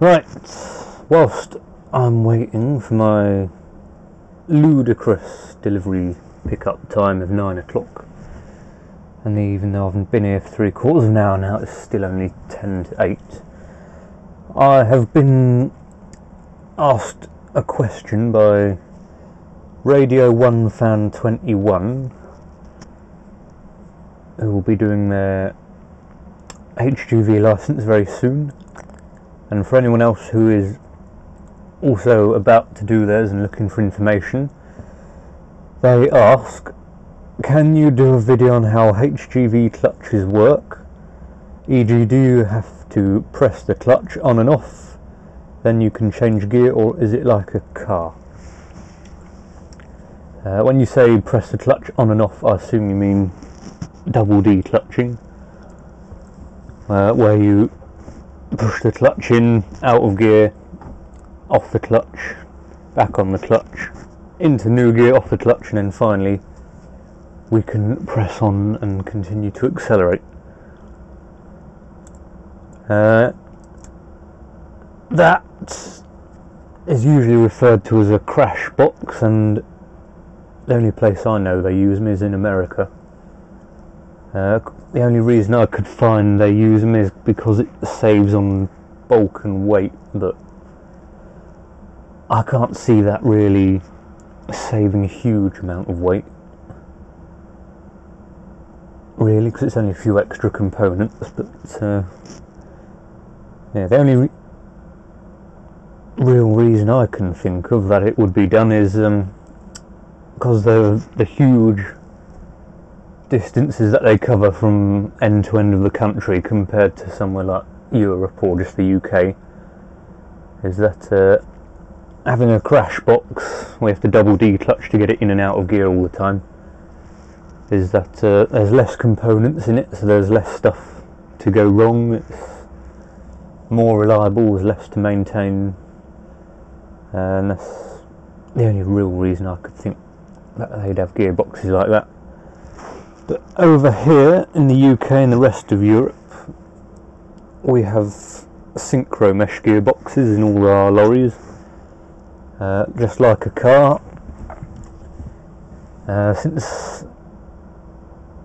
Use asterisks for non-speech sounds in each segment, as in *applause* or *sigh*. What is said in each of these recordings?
Right, whilst I'm waiting for my ludicrous delivery pickup time of nine o'clock, and even though I've been here for three quarters of an hour now, it's still only ten to eight. I have been asked a question by Radio 1 Fan 21, who will be doing their HGV license very soon. And for anyone else who is also about to do theirs and looking for information, they ask Can you do a video on how HGV clutches work? E.g., do you have to press the clutch on and off, then you can change gear, or is it like a car? Uh, when you say press the clutch on and off, I assume you mean double declutching, uh, where you push the clutch in, out of gear, off the clutch, back on the clutch, into new gear, off the clutch, and then finally we can press on and continue to accelerate. Uh, that is usually referred to as a crash box, and the only place I know they use them is in America. Uh, the only reason I could find they use them is because it saves on bulk and weight, but I can't see that really saving a huge amount of weight. Really, because it's only a few extra components, but uh, yeah, the only re real reason I can think of that it would be done is um, because the the huge distances that they cover from end to end of the country compared to somewhere like Europe or just the UK is that uh, having a crash box we have to double declutch to get it in and out of gear all the time is that uh, there's less components in it so there's less stuff to go wrong it's more reliable there's less to maintain and that's the only real reason I could think that they'd have gearboxes like that but over here in the UK and the rest of Europe, we have synchro mesh gearboxes in all our lorries, uh, just like a car. Uh, since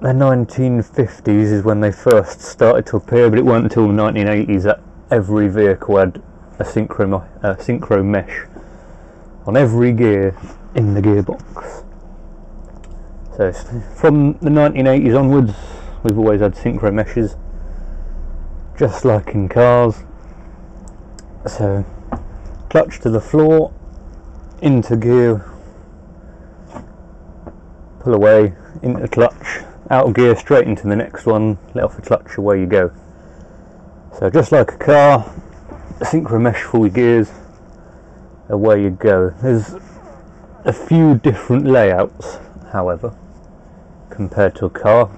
the 1950s is when they first started to appear, but it wasn't until the 1980s that every vehicle had a synchro, a synchro mesh on every gear in the gearbox. So from the 1980s onwards, we've always had synchro meshes, just like in cars. So clutch to the floor, into gear, pull away, into clutch, out of gear, straight into the next one, let off the clutch, away you go. So just like a car, synchro mesh for your gears, away you go. There's a few different layouts, however compared to a car.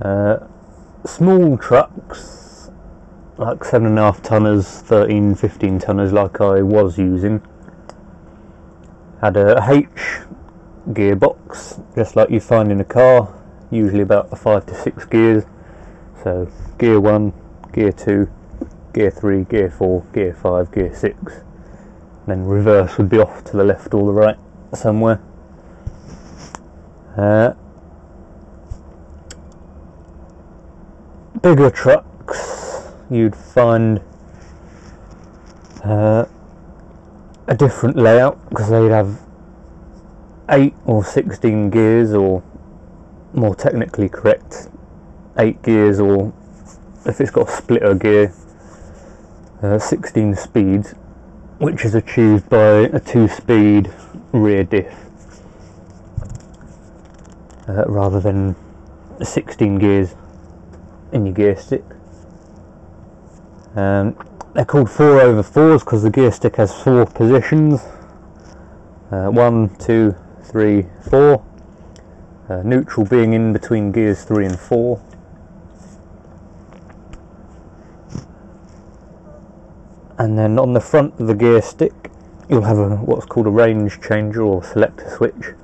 Uh, small trucks, like 7.5 tonners, 13, 15 tonners, like I was using, had a H gearbox, just like you find in a car, usually about 5 to 6 gears. So, gear 1, gear 2, gear 3, gear 4, gear 5, gear 6. then reverse would be off to the left or the right somewhere. Uh, bigger trucks, you'd find uh, a different layout because they'd have 8 or 16 gears, or more technically correct, 8 gears, or if it's got a splitter gear, uh, 16 speeds, which is achieved by a 2 speed rear diff uh, rather than 16 gears in your gear stick. Um, they're called 4 over 4s because the gear stick has four positions. Uh, one, two, three, four. Uh, neutral being in between gears 3 and 4. And then on the front of the gear stick you'll have a, what's called a range changer or selector switch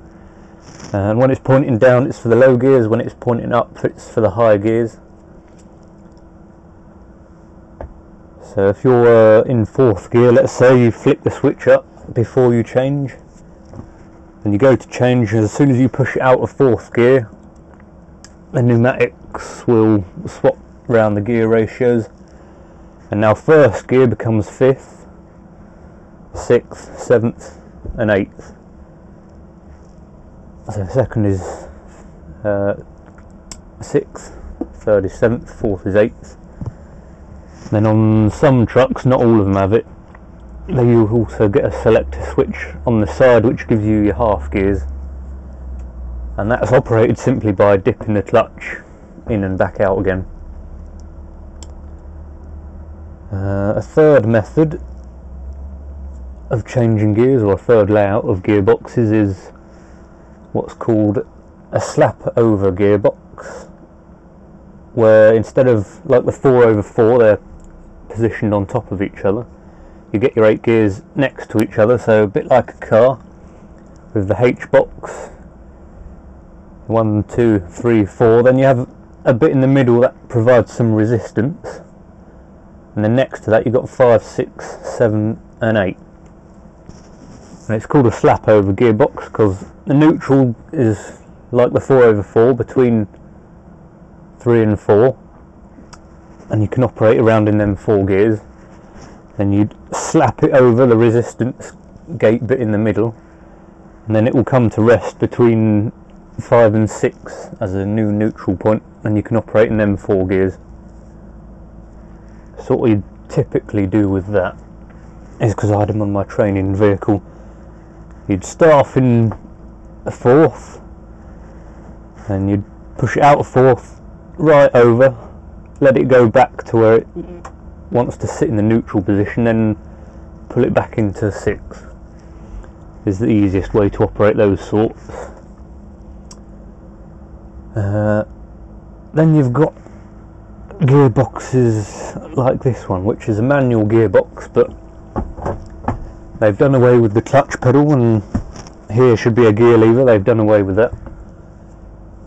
and when it's pointing down it's for the low gears. When it's pointing up it's for the high gears. So if you're uh, in fourth gear, let's say you flick the switch up before you change, and you go to change, and as soon as you push it out of fourth gear, the pneumatics will swap around the gear ratios, and now first gear becomes fifth, sixth, seventh, and eighth. So second is uh, sixth, third is seventh, fourth is eighth. Then on some trucks, not all of them have it, they you also get a selector switch on the side which gives you your half gears and that's operated simply by dipping the clutch in and back out again. Uh, a third method of changing gears or a third layout of gearboxes is what's called a slap over gearbox where instead of like the 4 over 4 they're positioned on top of each other. You get your eight gears next to each other so a bit like a car with the H box. One two three four. Then you have a bit in the middle that provides some resistance. And then next to that you've got five six seven and eight and it's called a slap over gearbox because the neutral is like the 4 over 4 between 3 and 4 and you can operate around in them four gears. Then you'd slap it over the resistance gate bit in the middle. And then it will come to rest between 5 and 6 as a new neutral point and you can operate in them four gears. So what you typically do with that. Is because I had them on my training vehicle you'd start off in a fourth and you'd push it out a fourth right over let it go back to where it wants to sit in the neutral position then pull it back into sixth is the easiest way to operate those sorts. Uh, then you've got gearboxes like this one which is a manual gearbox but They've done away with the clutch pedal and here should be a gear lever, they've done away with that.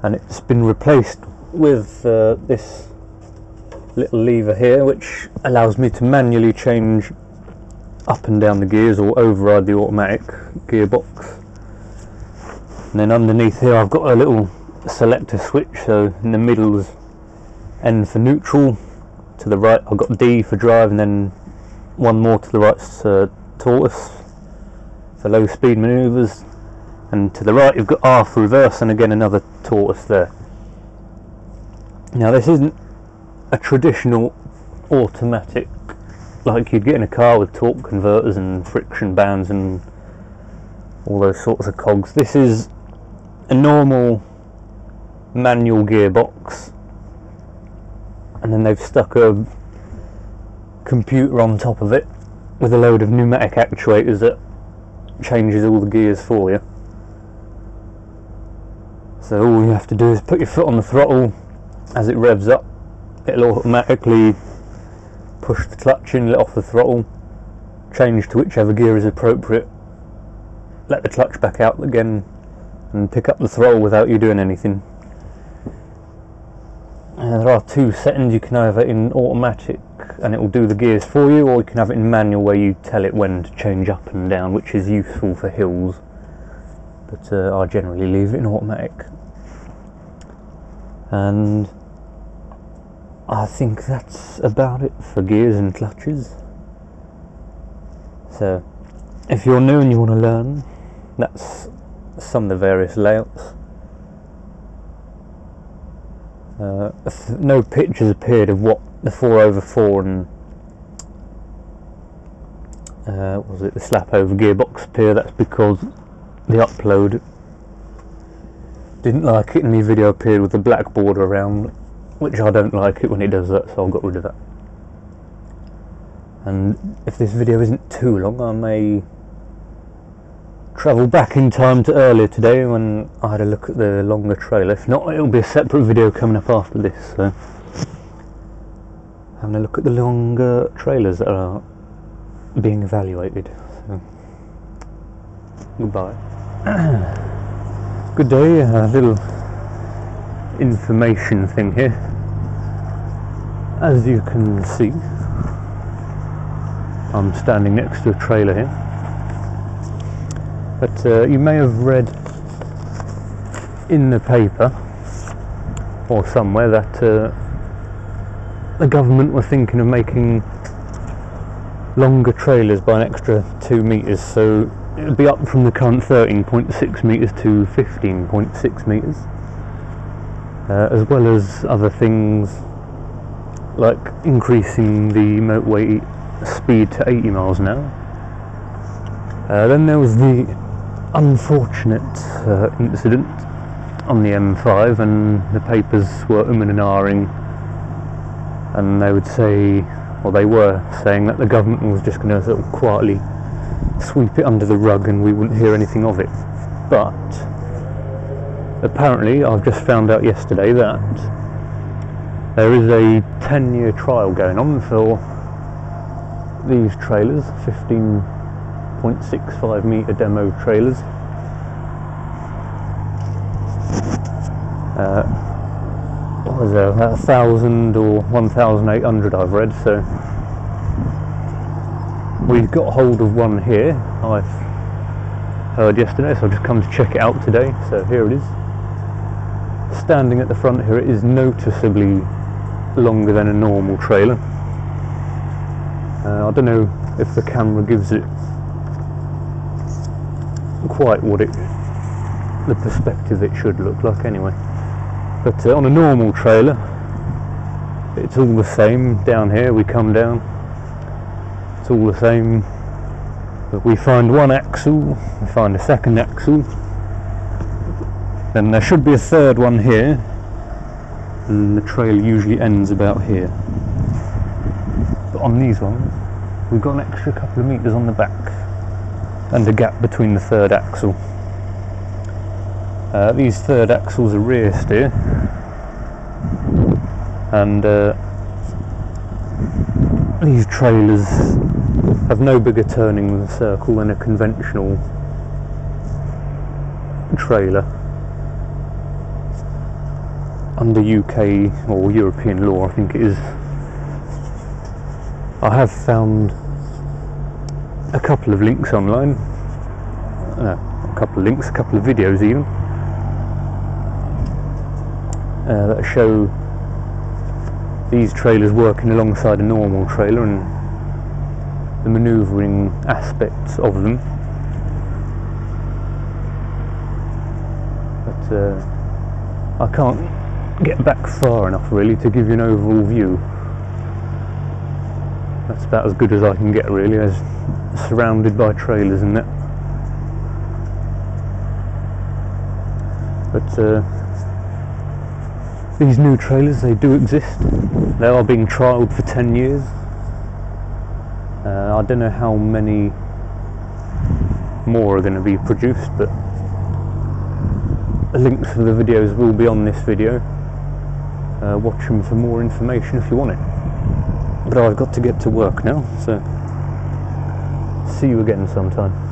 And it's been replaced with uh, this little lever here which allows me to manually change up and down the gears or override the automatic gearbox. And then underneath here I've got a little selector switch so in the middle is N for neutral, to the right I've got D for drive and then one more to the right uh, tortoise for low speed manoeuvres and to the right you've got R for reverse and again another tortoise there. Now this isn't a traditional automatic like you'd get in a car with torque converters and friction bands and all those sorts of cogs. This is a normal manual gearbox and then they've stuck a computer on top of it with a load of pneumatic actuators that changes all the gears for you. So all you have to do is put your foot on the throttle as it revs up. It'll automatically push the clutch in, let off the throttle, change to whichever gear is appropriate, let the clutch back out again and pick up the throttle without you doing anything. And there are two settings you can have it in automatic and it will do the gears for you or you can have it in manual where you tell it when to change up and down which is useful for hills. But uh, I generally leave it in automatic. And I think that's about it for gears and clutches. So if you're new and you want to learn that's some of the various layouts uh, no pictures appeared of what the 4 over 4 and uh, was it the slap over gearbox appear? That's because the upload didn't like it and the video appeared with the black border around which I don't like it when it does that so I got rid of that. And if this video isn't too long I may travel back in time to earlier today when I had a look at the longer trailer if not it'll be a separate video coming up after this so having a look at the longer trailers that are being evaluated. So, goodbye. *clears throat* Good day, a little information thing here. As you can see, I'm standing next to a trailer here. But uh, you may have read in the paper or somewhere that uh, the government were thinking of making longer trailers by an extra two metres, so it would be up from the current 13.6 metres to 15.6 metres, uh, as well as other things like increasing the motorway speed to 80 miles an hour. Uh, then there was the unfortunate uh, incident on the M5, and the papers were umming and ahhing, and they would say, or they were saying, that the government was just going to sort of quietly sweep it under the rug and we wouldn't hear anything of it. But apparently, I've just found out yesterday that there is a 10 year trial going on for these trailers 15.65 metre demo trailers. Uh, what was there, a thousand or 1,800 I've read, so we've got hold of one here. I've heard yesterday, so I've just come to check it out today. So here it is. Standing at the front here, it is noticeably longer than a normal trailer. Uh, I don't know if the camera gives it quite what it, the perspective it should look like anyway. But uh, on a normal trailer, it's all the same. Down here, we come down, it's all the same. But we find one axle, we find a second axle, then there should be a third one here, and the trail usually ends about here. But on these ones, we've got an extra couple of metres on the back and a gap between the third axle. Uh, these third axles are rear steer. And uh, these trailers have no bigger turning circle than a conventional trailer. Under UK or European law I think it is. I have found a couple of links online uh, a couple of links, a couple of videos even uh, that show these trailers working alongside a normal trailer and the manoeuvring aspects of them. But uh, I can't get back far enough really to give you an overall view. That's about as good as I can get really, as surrounded by trailers and that. But uh, these new trailers, they do exist. They are being trialled for 10 years. Uh, I don't know how many more are going to be produced, but links for the videos will be on this video. Uh, watch them for more information if you want it. But I've got to get to work now, so see you again sometime.